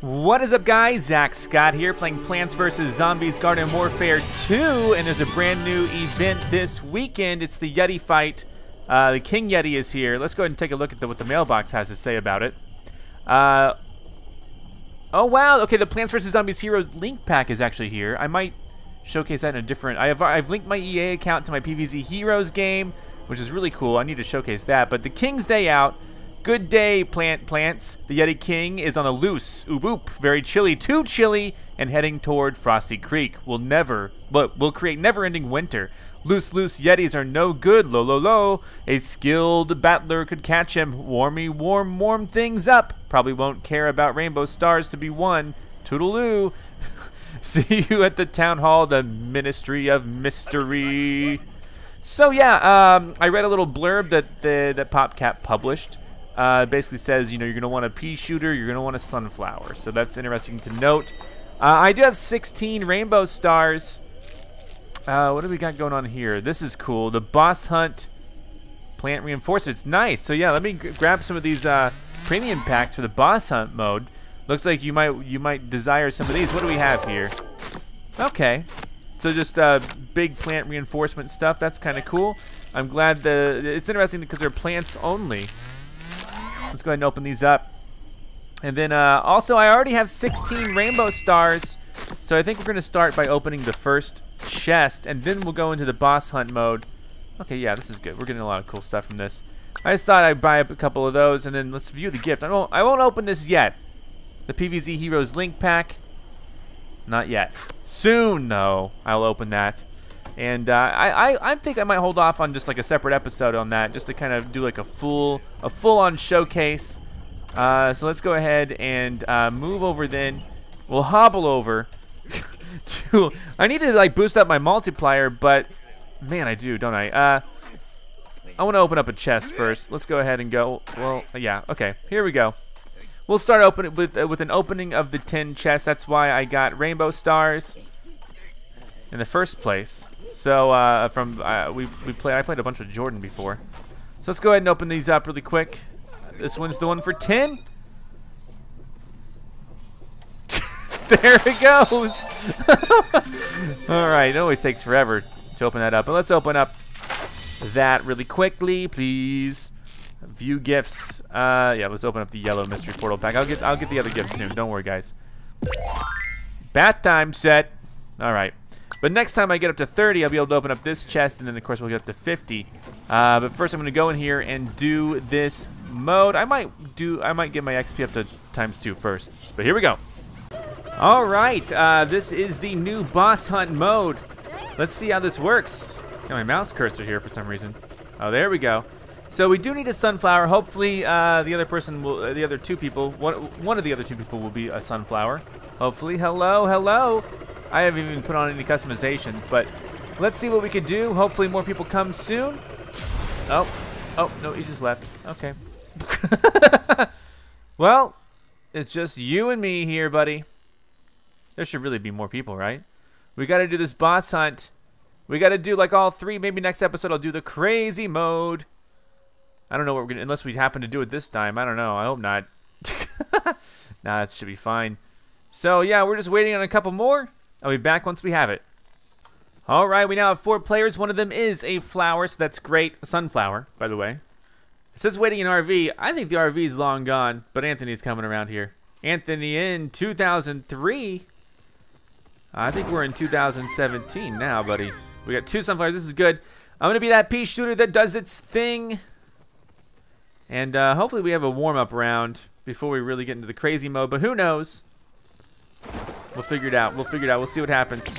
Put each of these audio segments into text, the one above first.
What is up, guys? Zack Scott here, playing Plants vs. Zombies Garden Warfare 2, and there's a brand new event this weekend. It's the Yeti fight. Uh, the King Yeti is here. Let's go ahead and take a look at the, what the mailbox has to say about it. Uh, oh, wow. Okay, the Plants vs. Zombies Heroes link pack is actually here. I might showcase that in a different... I have, I've linked my EA account to my PVZ Heroes game, which is really cool. I need to showcase that. But the King's Day out... Good day, plant plants. The Yeti King is on the loose. Oop. Very chilly, too chilly, and heading toward Frosty Creek. Will never, but will create never-ending winter. Loose, loose Yetis are no good. Lo, lo, lo. A skilled battler could catch him. Warmy, warm, warm things up. Probably won't care about rainbow stars to be won. Toodaloo. See you at the town hall, the Ministry of Mystery. So yeah, um, I read a little blurb that the that PopCap published. Uh, basically says, you know, you're going to want a pea shooter, you're going to want a sunflower. So that's interesting to note. Uh, I do have 16 rainbow stars. Uh, what do we got going on here? This is cool. The boss hunt plant reinforcements. Nice. So yeah, let me grab some of these uh, premium packs for the boss hunt mode. Looks like you might you might desire some of these. What do we have here? Okay. So just uh, big plant reinforcement stuff. That's kind of cool. I'm glad the it's interesting because they're plants only. Let's go ahead and open these up. And then uh, also, I already have 16 rainbow stars. So I think we're going to start by opening the first chest. And then we'll go into the boss hunt mode. Okay, yeah, this is good. We're getting a lot of cool stuff from this. I just thought I'd buy a couple of those. And then let's view the gift. I won't, I won't open this yet. The PVZ Heroes Link Pack. Not yet. Soon, though, I'll open that. And uh, I, I, I think I might hold off on just like a separate episode on that, just to kind of do like a full a full-on showcase. Uh, so let's go ahead and uh, move over. Then we'll hobble over to. I need to like boost up my multiplier, but man, I do, don't I? Uh, I want to open up a chest first. Let's go ahead and go. Well, yeah, okay. Here we go. We'll start opening with uh, with an opening of the 10 chest. That's why I got rainbow stars in the first place. So uh, from uh, we we played I played a bunch with Jordan before. So let's go ahead and open these up really quick. This one's the one for 10. there it goes. All right, it always takes forever to open that up. But let's open up that really quickly, please. View gifts. Uh, yeah, let's open up the yellow mystery portal pack. I'll get I'll get the other gifts soon. Don't worry, guys. Bath time set. All right. But next time I get up to 30, I'll be able to open up this chest, and then of course we'll get up to 50. Uh, but first I'm gonna go in here and do this mode. I might do, I might get my XP up to times two first. But here we go. All right, uh, this is the new boss hunt mode. Let's see how this works. Got my mouse cursor here for some reason. Oh, there we go. So we do need a sunflower. Hopefully, uh, the other person will, uh, the other two people, one, one of the other two people will be a sunflower. Hopefully, hello, hello. I haven't even put on any customizations, but let's see what we could do. Hopefully more people come soon. Oh, oh, no, he just left. Okay. well, it's just you and me here, buddy. There should really be more people, right? We got to do this boss hunt. We got to do like all three. Maybe next episode I'll do the crazy mode. I don't know what we're going to, unless we happen to do it this time. I don't know. I hope not. nah, it should be fine. So yeah, we're just waiting on a couple more. I'll be back once we have it. All right, we now have four players. One of them is a flower, so that's great. A sunflower, by the way. It says waiting in RV. I think the RV is long gone, but Anthony's coming around here. Anthony in 2003. I think we're in 2017 now, buddy. We got two sunflowers. This is good. I'm going to be that pea shooter that does its thing. And uh, hopefully we have a warm-up round before we really get into the crazy mode, but who knows? We'll figure it out. We'll figure it out. We'll see what happens.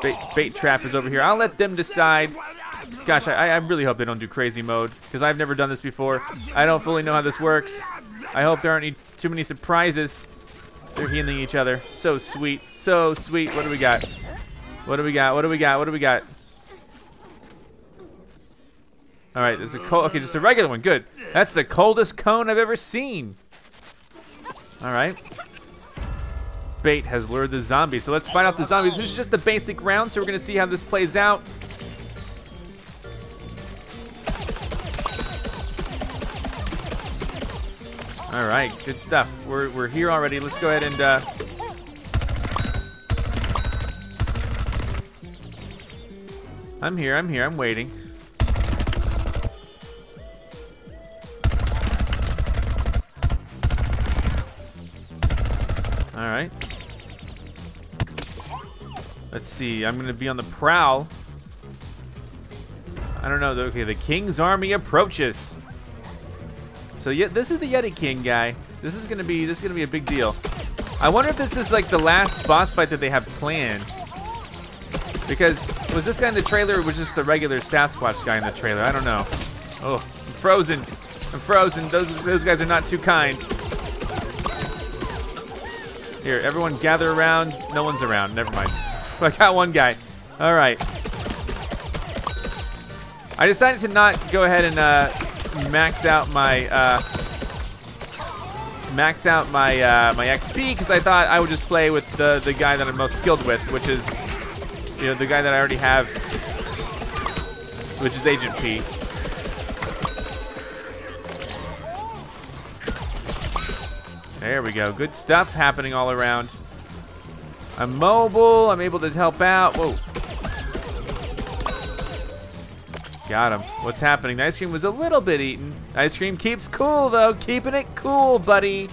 Bait, bait trap is over here. I'll let them decide. Gosh, I, I really hope they don't do crazy mode because I've never done this before. I don't fully know how this works. I hope there aren't any, too many surprises. They're healing each other. So sweet. So sweet. What do we got? What do we got? What do we got? What do we got? All right, there's a cold. Okay, just a regular one. Good. That's the coldest cone I've ever seen. All right bait has lured the zombies. So let's find out the zombies. This is just the basic round, so we're to see how this plays out. All right, good stuff. We're, we're here already. Let's go ahead and... Uh... I'm here, I'm here, I'm waiting. Let's see, I'm gonna be on the prowl. I don't know, okay, the King's army approaches. So yeah, this is the Yeti King guy. This is gonna be this is gonna be a big deal. I wonder if this is like the last boss fight that they have planned. Because was this guy in the trailer or was just the regular Sasquatch guy in the trailer? I don't know. Oh, I'm frozen. I'm frozen. Those those guys are not too kind. Here, everyone gather around. No one's around. Never mind. I got one guy. All right. I decided to not go ahead and uh, max out my uh, max out my uh, my XP because I thought I would just play with the the guy that I'm most skilled with, which is you know the guy that I already have, which is Agent Pea. There we go. Good stuff happening all around. I'm mobile. I'm able to help out. Whoa. Got him. What's happening? The ice cream was a little bit eaten. Ice cream keeps cool, though. Keeping it cool, buddy.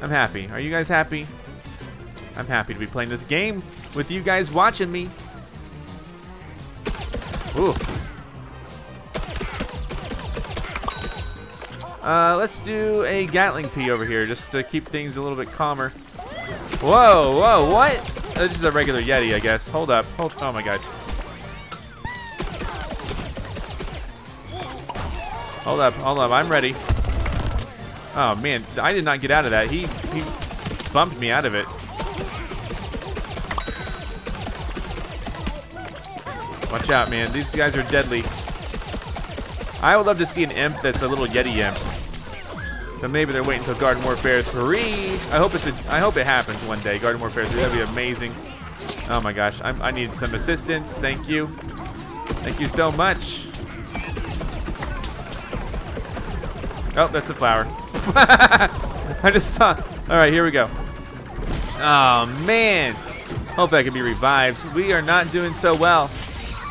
I'm happy. Are you guys happy? I'm happy to be playing this game with you guys watching me. Ooh. Uh, let's do a Gatling Pea over here just to keep things a little bit calmer. Whoa, whoa, what? This is a regular Yeti, I guess. Hold up. Hold, oh my god. Hold up, hold up, I'm ready. Oh man, I did not get out of that. He he bumped me out of it. Watch out, man. These guys are deadly. I would love to see an imp that's a little Yeti imp. But maybe they're waiting until Garden Warfare 3. I hope it's a, I hope it happens one day. Garden Warfare 3, that'd be amazing. Oh my gosh, I'm, I need some assistance. Thank you. Thank you so much. Oh, that's a flower. I just saw. All right, here we go. Oh, man. Hope I can be revived. We are not doing so well.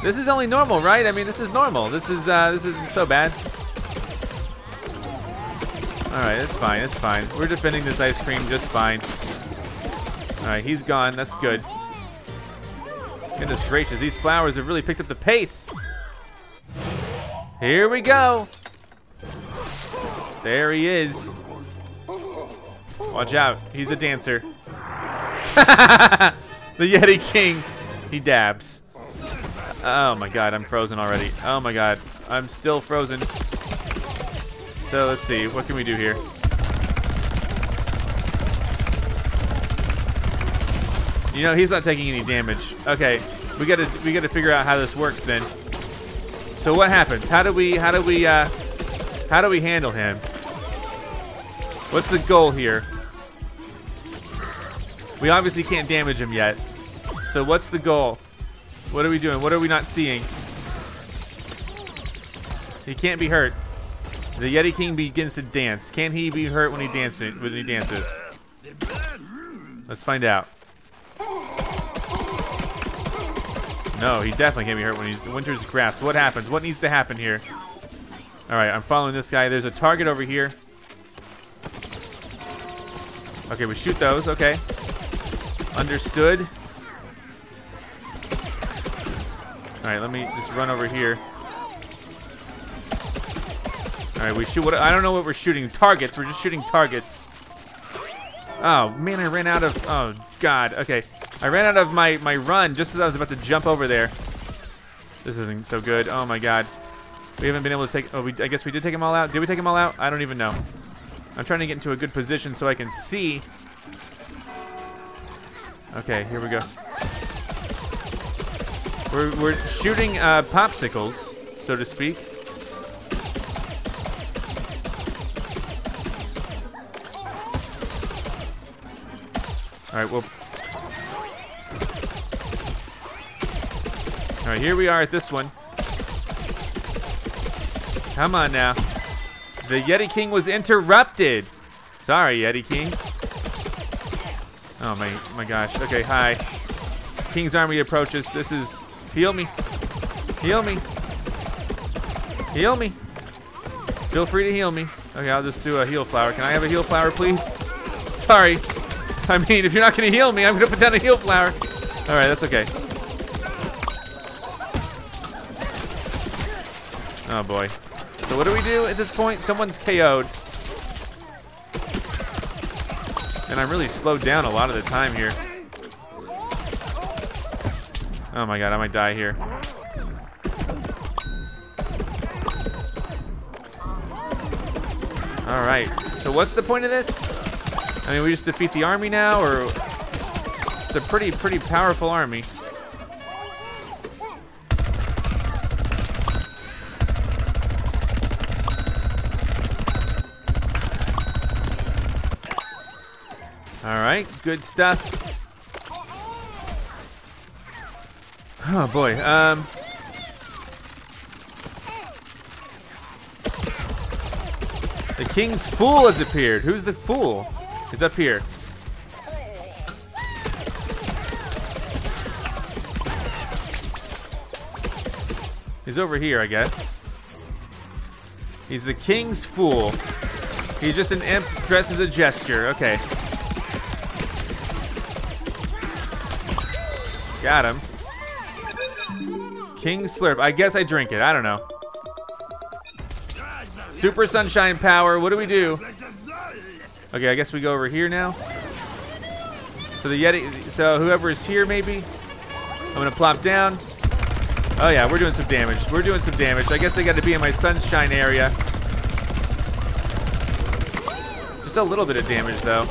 This is only normal, right? I mean, this is normal. This is, uh, this isn't so bad. All right, it's fine, it's fine. We're defending this ice cream just fine. All right, he's gone. That's good. Goodness gracious, these flowers have really picked up the pace. Here we go. There he is. Watch out. He's a dancer. the Yeti King. He dabs. Oh my god, I'm frozen already. Oh my god. I'm still frozen. So let's see. What can we do here? You know, he's not taking any damage. Okay. We gotta we gotta figure out how this works then. So what happens? How do we how do we uh how do we handle him? What's the goal here? We obviously can't damage him yet. So what's the goal? What are we doing? What are we not seeing? He can't be hurt. The Yeti King begins to dance. Can he be hurt when he dances? When he dances? Let's find out. No, he definitely can't be hurt when he's Winter's Grasp. What happens? What needs to happen here? All right, I'm following this guy. There's a target over here. Okay, we shoot those. Okay. Understood. All right, let me just run over here. All right, we shoot. What I don't know what we're shooting. Targets. We're just shooting targets. Oh man, I ran out of. Oh god. Okay, I ran out of my my run just as I was about to jump over there. This isn't so good. Oh my god. We haven't been able to take. Oh, we, I guess we did take them all out. Did we take them all out? I don't even know. I'm trying to get into a good position so I can see. Okay, here we go. We're, we're shooting uh, popsicles, so to speak. All right, well. All right, here we are at this one. Come on now. The Yeti King was interrupted. Sorry, Yeti King. Oh my, my gosh. Okay, hi. King's army approaches. This is, heal me. Heal me. Heal me. Feel free to heal me. Okay, I'll just do a heal flower. Can I have a heal flower, please? Sorry. I mean, if you're not gonna heal me, I'm gonna put down a heal flower. All right, that's okay. Oh boy. So what do we do at this point? Someone's KO'd. And I'm really slowed down a lot of the time here. Oh my god, I might die here. Alright, so what's the point of this? I mean, we just defeat the army now, or... It's a pretty, pretty powerful army. All right, good stuff. Oh boy. Um. The king's fool has appeared. Who's the fool? He's up here. He's over here, I guess. He's the king's fool. He's just an imp dressed as a gesture. Okay. Got him. King Slurp. I guess I drink it. I don't know. Super Sunshine Power. What do we do? Okay, I guess we go over here now. So the Yeti, so whoever is here maybe. I'm gonna plop down. Oh yeah, we're doing some damage. We're doing some damage. I guess they got to be in my sunshine area. Just a little bit of damage though.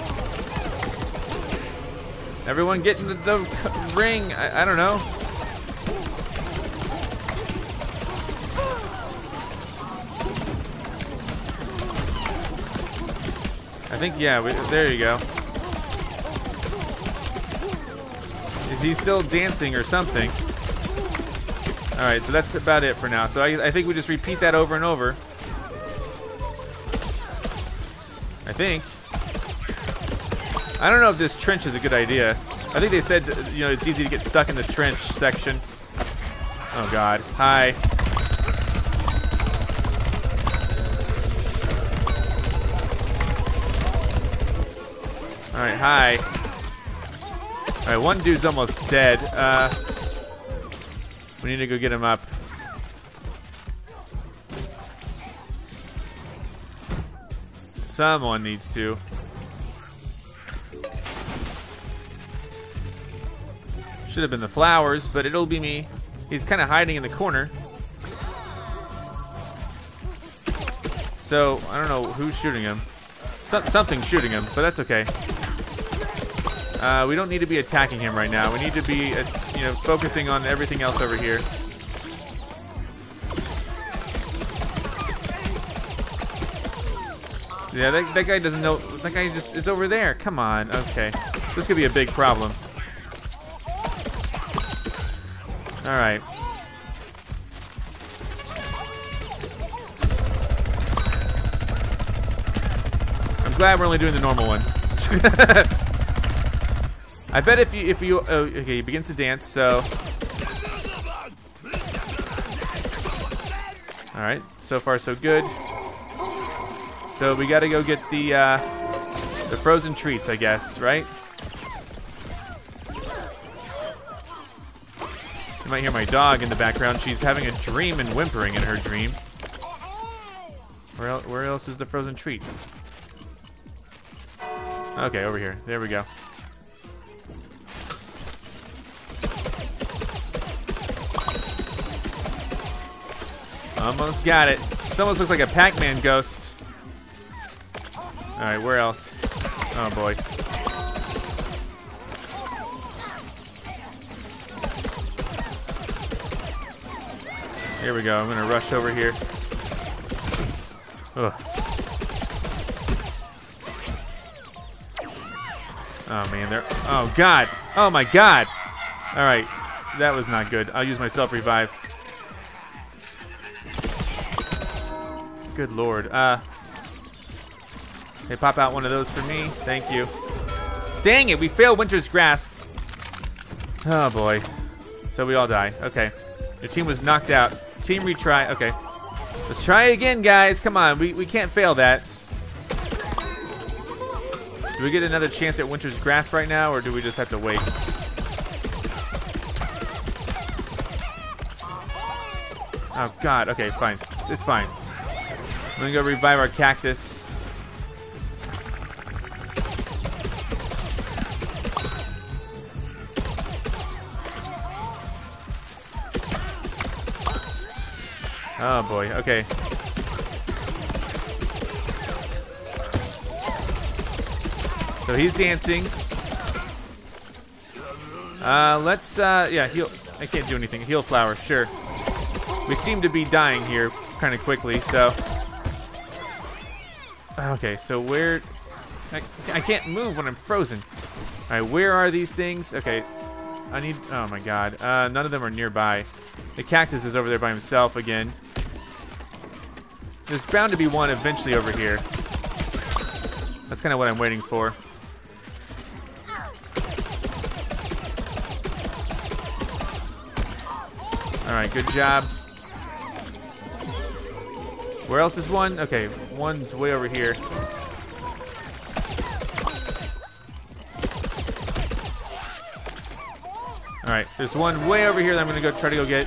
Everyone get into the ring. I, I don't know. I think, yeah, we, there you go. Is he still dancing or something? All right, so that's about it for now. So I, I think we just repeat that over and over. I think. I don't know if this trench is a good idea. I think they said, you know, it's easy to get stuck in the trench section. Oh God, hi. All right, hi. All right, one dude's almost dead. Uh, we need to go get him up. Someone needs to. Should have been the flowers, but it'll be me. He's kind of hiding in the corner. So, I don't know who's shooting him. Some, something's shooting him, but that's okay. Uh, we don't need to be attacking him right now. We need to be, uh, you know, focusing on everything else over here. Yeah, that, that guy doesn't know. That guy just is over there. Come on. Okay. This could be a big problem. All right. I'm glad we're only doing the normal one. I bet if you if you oh, okay, he begins to dance. So. All right. So far, so good. So we got to go get the uh, the frozen treats, I guess, right? You might hear my dog in the background. She's having a dream and whimpering in her dream. Where, el where else is the frozen treat? Okay, over here. There we go. Almost got it. This almost looks like a Pac-Man ghost. Alright, where else? Oh boy. Here we go. I'm gonna rush over here. Ugh. Oh man, there. Oh god. Oh my god. All right, that was not good. I'll use my self Good lord. Uh, They pop out one of those for me. Thank you. Dang it, we failed Winter's Grasp. Oh boy. So we all die. Okay. Your team was knocked out. Team retry. Okay. Let's try it again, guys. Come on. We, we can't fail that. Do we get another chance at Winter's Grasp right now, or do we just have to wait? Oh, God. Okay, fine. It's fine. I'm to go revive our cactus. Oh boy, okay. So he's dancing. Uh, let's, uh, yeah, heal. I can't do anything. Heal flower, sure. We seem to be dying here kind of quickly, so. Okay, so where. I, I can't move when I'm frozen. All right, where are these things? Okay, I need. Oh my god. Uh, none of them are nearby. The cactus is over there by himself again. There's bound to be one eventually over here. That's kind of what I'm waiting for. Alright, good job. Where else is one? Okay, one's way over here. Alright, there's one way over here that I'm to go try to go get.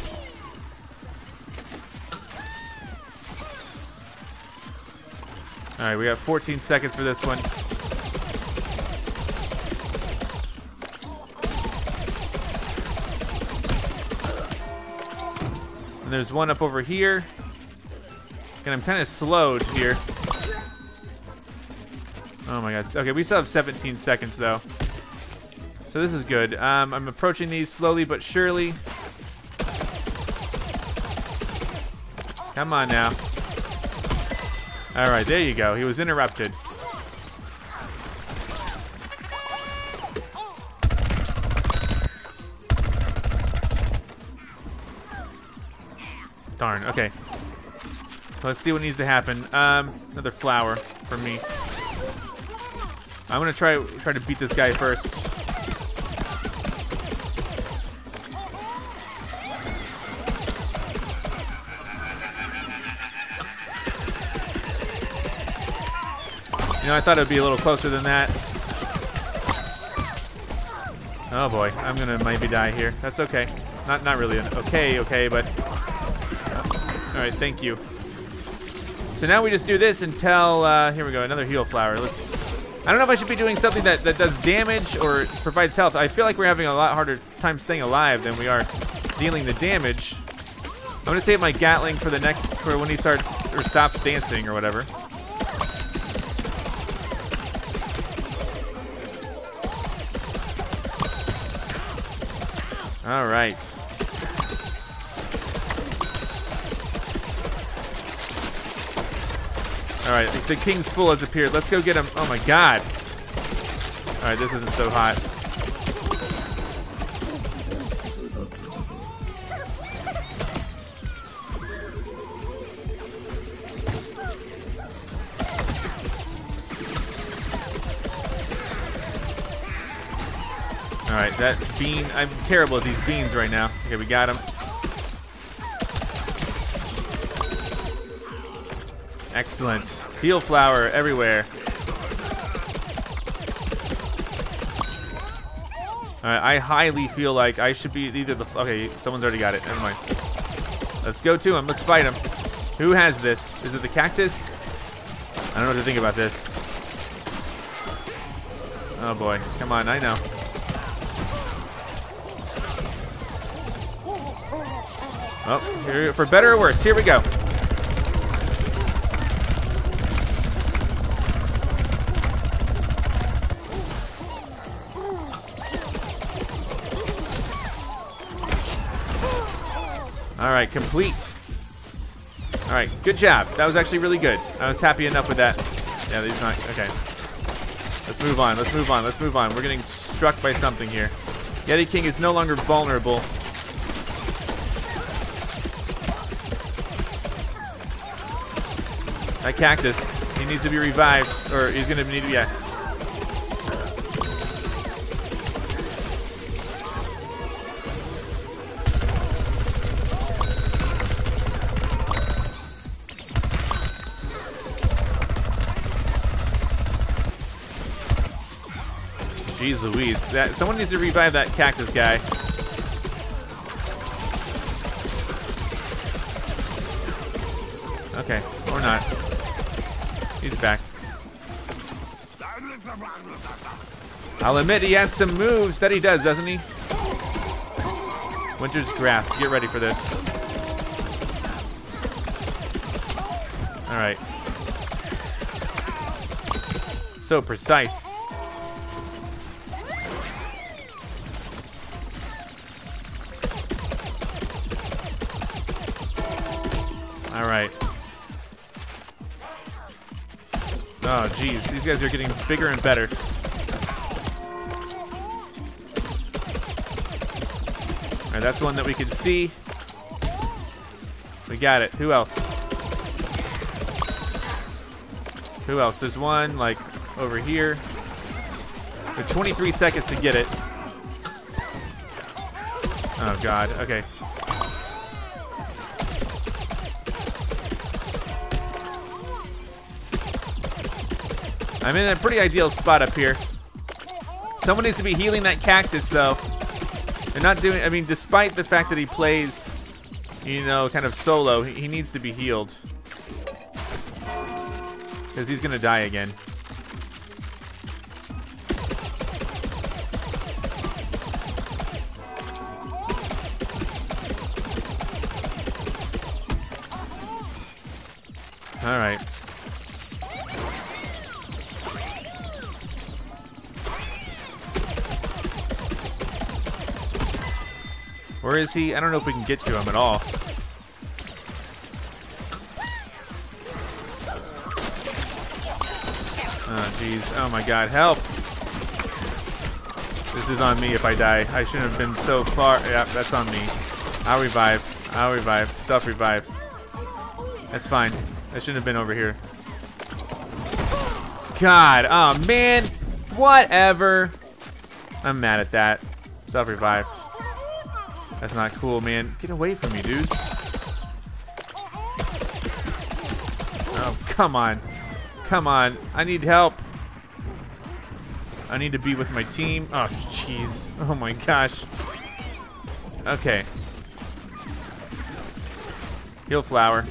Alright, we got 14 seconds for this one. And there's one up over here. And I'm kind of slowed here. Oh my god. Okay, we still have 17 seconds though. So this is good. Um, I'm approaching these slowly but surely. Come on now. All right, there you go. He was interrupted. Darn, okay. Let's see what needs to happen. Um, another flower for me. I'm gonna try try to beat this guy first. You know, I thought it would be a little closer than that. Oh boy, I'm gonna maybe die here. That's okay. Not not really an okay, okay, but all right, thank you. So now we just do this until, uh, here we go, another heal flower. Let's, I don't know if I should be doing something that, that does damage or provides health. I feel like we're having a lot harder time staying alive than we are dealing the damage. I'm gonna save my Gatling for the next, for when he starts, or stops dancing or whatever. All right. Alright, the King's Fool has appeared. Let's go get him. Oh my god. Alright, this isn't so hot. Alright, that bean. I'm terrible at these beans right now. Okay, we got him. Excellent. Heal flower everywhere. I highly feel like I should be either the... Okay, someone's already got it. Never mind. Let's go to him. Let's fight him. Who has this? Is it the cactus? I don't know what to think about this. Oh boy. Come on, I know. Oh, here, for better or worse, here we go. Right, complete. All right, good job. That was actually really good. I was happy enough with that. Yeah, these not, okay. Let's move on, let's move on, let's move on. We're getting struck by something here. Yeti King is no longer vulnerable. That cactus He needs to be revived, or he's gonna need to. Yeah. Jeez Louise. That someone needs to revive that cactus guy. Okay, or not. He's back. I'll admit he has some moves that he does, doesn't he? Winter's Grasp. Get ready for this. All right. So precise. These guys are getting bigger and better. All right, that's one that we can see. We got it. Who else? Who else? There's one, like, over here. We 23 seconds to get it. Oh, God. Okay. I'm in a pretty ideal spot up here. Someone needs to be healing that cactus, though. They're not doing, I mean, despite the fact that he plays, you know, kind of solo, he needs to be healed. Because he's going to die again. Is he? I don't know if we can get to him at all. Oh, jeez. Oh, my God. Help. This is on me if I die. I shouldn't have been so far. Yeah, that's on me. I'll revive. I'll revive. Self-revive. That's fine. I shouldn't have been over here. God. Oh, man. Whatever. I'm mad at that. Self-revive. That's not cool, man. Get away from me, dudes. Oh, come on. Come on. I need help. I need to be with my team. Oh, jeez. Oh, my gosh. Okay. Heal flower.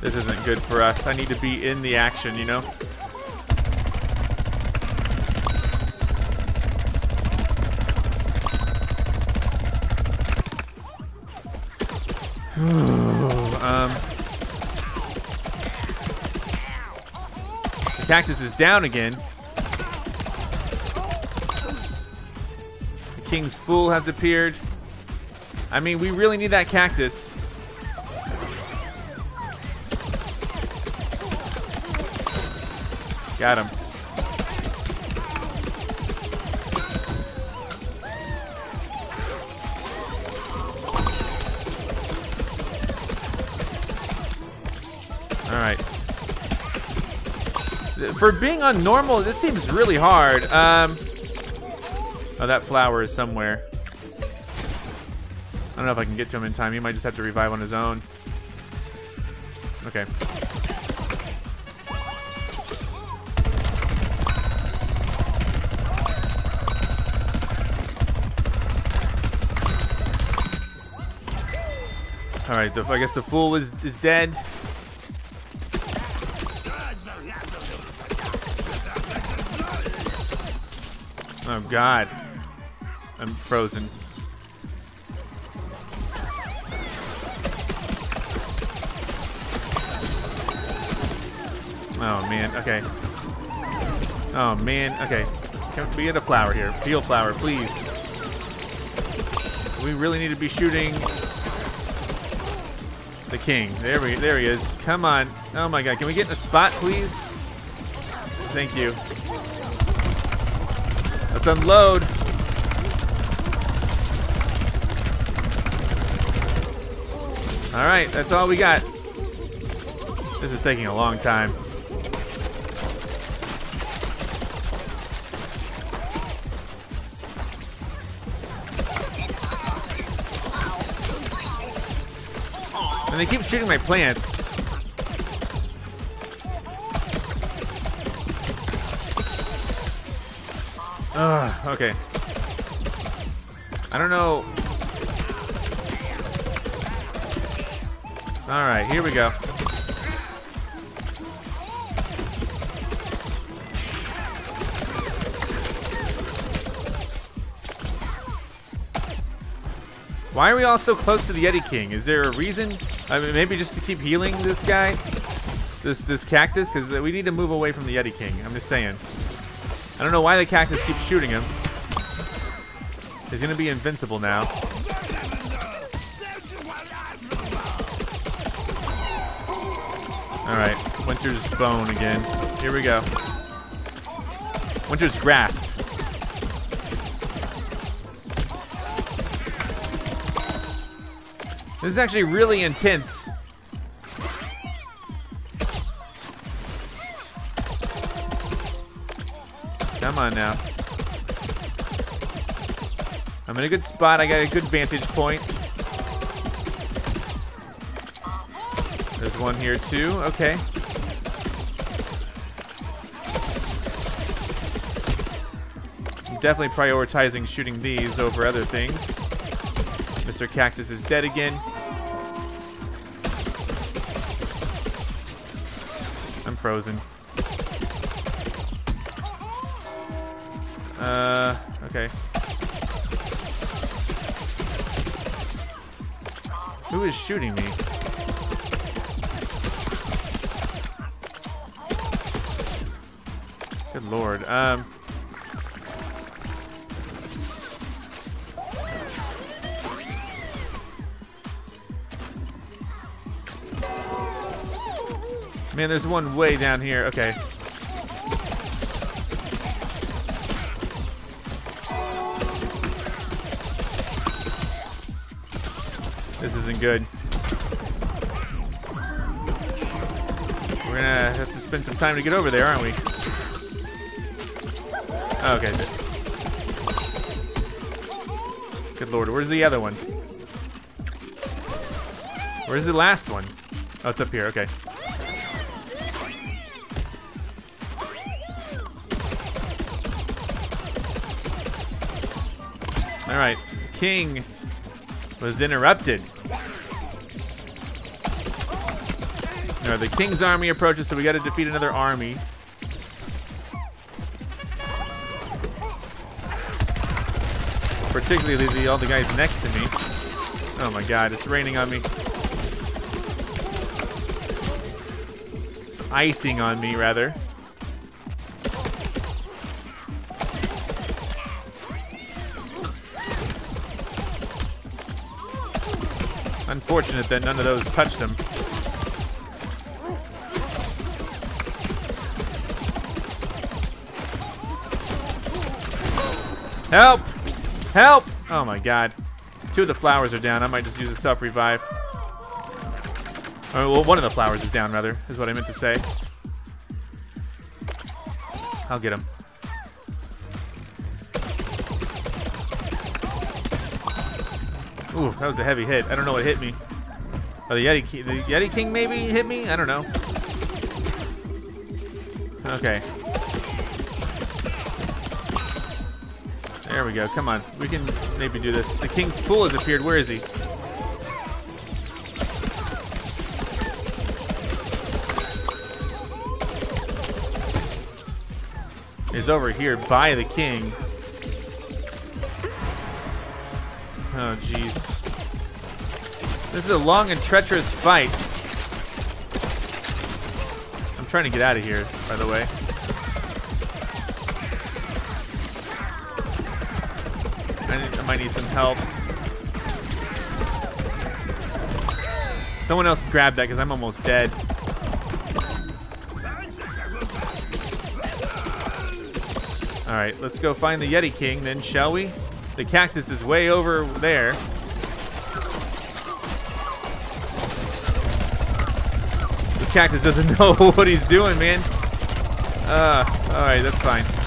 This isn't good for us. I need to be in the action, you know? Um, the cactus is down again. The king's fool has appeared. I mean, we really need that cactus. Got him. For being on normal, this seems really hard. Um, oh, that flower is somewhere. I don't know if I can get to him in time. He might just have to revive on his own. Okay. All right, the, I guess the fool is is dead. God, I'm frozen. Oh man, okay. Oh man, okay. Can we get a flower here? Peel flower, please. We really need to be shooting the king. There we there he is. Come on. Oh my god, can we get in a spot, please? Thank you. Let's unload. All right, that's all we got. This is taking a long time. And they keep shooting my plants. Okay. I don't know. All right, here we go. Why are we all so close to the Yeti King? Is there a reason? I mean, maybe just to keep healing this guy? This this cactus? Because we need to move away from the Yeti King. I'm just saying. I don't know why the cactus keeps shooting him. He's to be invincible now. Alright, Winter's Bone again. Here we go. Winter's Grasp. This is actually really intense. Come on now. I'm in a good spot. I got a good vantage point. There's one here too. Okay. I'm definitely prioritizing shooting these over other things. Mr. Cactus is dead again. I'm frozen. Uh, okay. Who is shooting me? Good lord. Um. Man, there's one way down here. Okay. Good. We're gonna have to spend some time to get over there, aren't we? Okay. Good lord, where's the other one? Where's the last one? Oh, it's up here, okay. Alright, King was interrupted. The King's army approaches, so we gotta defeat another army. Particularly the, all the guys next to me. Oh my god, it's raining on me. It's icing on me, rather. Unfortunate that none of those touched him. Help! Help! Oh my god. Two of the flowers are down. I might just use a self-revive. Oh, well, one of the flowers is down, rather, is what I meant to say. I'll get him. Ooh, that was a heavy hit. I don't know what hit me. Oh, the Yeti, King, the Yeti King maybe hit me? I don't know. Okay. There we go. Come on. We can maybe do this. The King's Fool has appeared. Where is he? He's over here by the King. Oh, jeez. This is a long and treacherous fight. I'm trying to get out of here, by the way. Help. Someone else grab that because I'm almost dead. All right, let's go find the Yeti King then, shall we? The cactus is way over there. This cactus doesn't know what he's doing, man. Uh, alright, that's fine.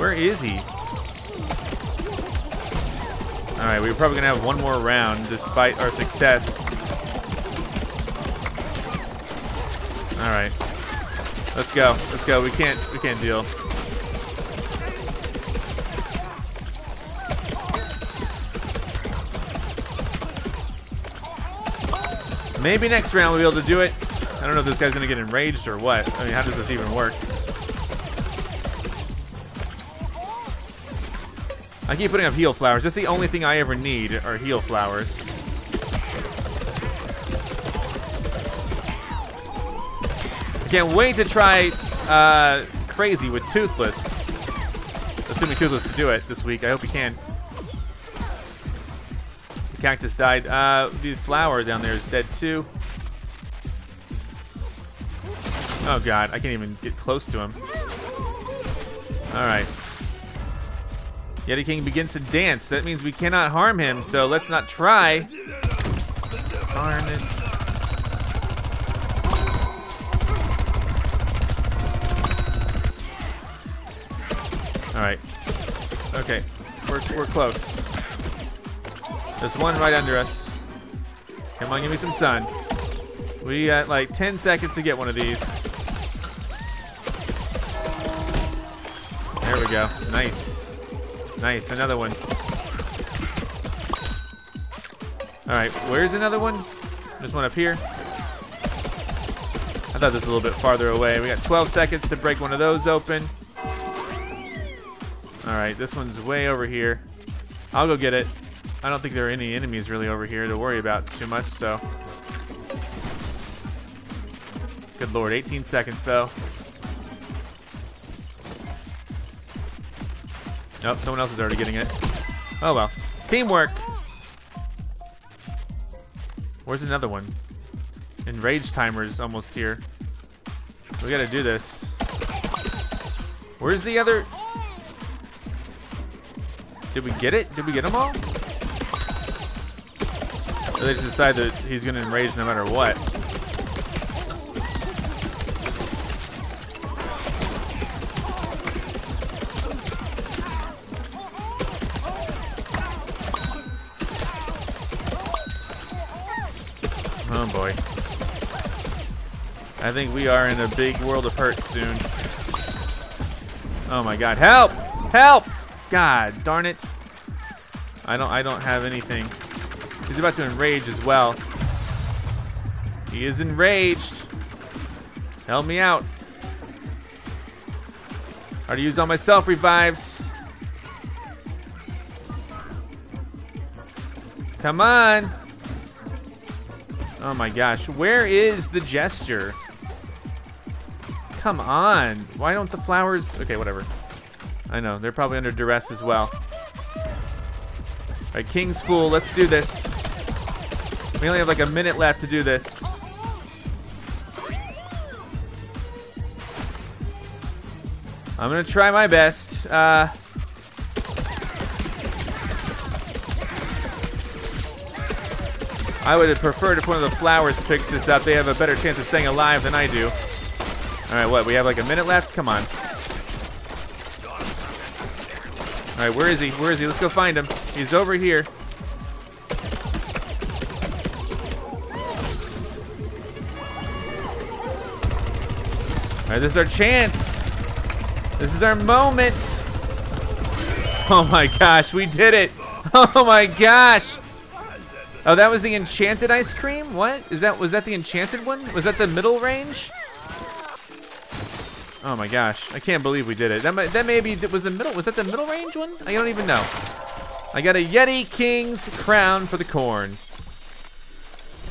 Where is he? Alright, we are probably gonna have one more round despite our success. Alright. Let's go. Let's go. We can't we can't deal. Maybe next round we'll be able to do it. I don't know if this guy's gonna get enraged or what. I mean, how does this even work? I keep putting up heal flowers. That's the only thing I ever need are heal flowers. I can't wait to try uh, Crazy with Toothless. Assuming Toothless can do it this week. I hope he can. The cactus died. Uh, the flower down there is dead too. Oh god, I can't even get close to him. Alright. Yeti King begins to dance. That means we cannot harm him, so let's not try. Darn it. Alright. Okay. We're, we're close. There's one right under us. Come on, give me some sun. We got like 10 seconds to get one of these. There we go. Nice. Nice, another one. Alright, where's another one? There's one up here. I thought this was a little bit farther away. We got 12 seconds to break one of those open. Alright, this one's way over here. I'll go get it. I don't think there are any enemies really over here to worry about too much, so. Good lord, 18 seconds though. Nope, someone else is already getting it. Oh well. Teamwork! Where's another one? Enrage timer's almost here. We gotta do this. Where's the other? Did we get it? Did we get them all? Or they just decide that he's gonna enrage no matter what. I think we are in a big world of hurt soon. Oh my god. Help! Help! God darn it. I don't I don't have anything. He's about to enrage as well. He is enraged. Help me out. Already used all my self revives. Come on. Oh my gosh. Where is the gesture? Come on. Why don't the flowers... Okay, whatever. I know. They're probably under duress as well. All right, King's Fool. Let's do this. We only have like a minute left to do this. I'm going to try my best. Uh... I would have preferred if one of the flowers picks this up. They have a better chance of staying alive than I do. All right, what? We have like a minute left? Come on. All right, where is he? Where is he? Let's go find him. He's over here. All right, this is our chance. This is our moment. Oh my gosh, we did it. Oh my gosh. Oh, that was the enchanted ice cream? What? Is that was that the enchanted one? Was that the middle range? Oh my gosh, I can't believe we did it. That that maybe was the middle. Was that the middle range one? I don't even know. I got a Yeti King's crown for the corn.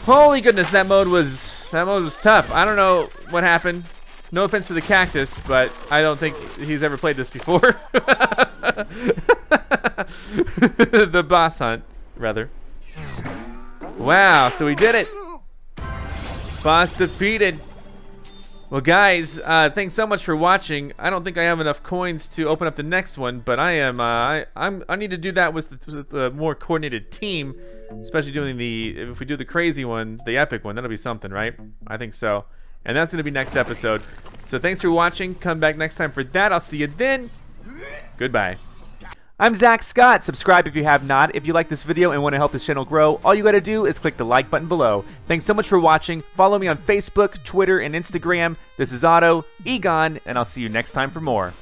Holy goodness, that mode was that mode was tough. I don't know what happened. No offense to the cactus, but I don't think he's ever played this before. the boss hunt, rather. Wow, so we did it. Boss defeated. Well, guys, uh, thanks so much for watching. I don't think I have enough coins to open up the next one, but I am. Uh, I I'm, I need to do that with the, with the more coordinated team, especially doing the. If we do the crazy one, the epic one, that'll be something, right? I think so. And that's gonna be next episode. So thanks for watching. Come back next time for that. I'll see you then. Goodbye. I'm Zack Scott. Subscribe if you have not. If you like this video and want to help this channel grow, all you got to do is click the like button below. Thanks so much for watching. Follow me on Facebook, Twitter, and Instagram. This is Otto, Egon, and I'll see you next time for more.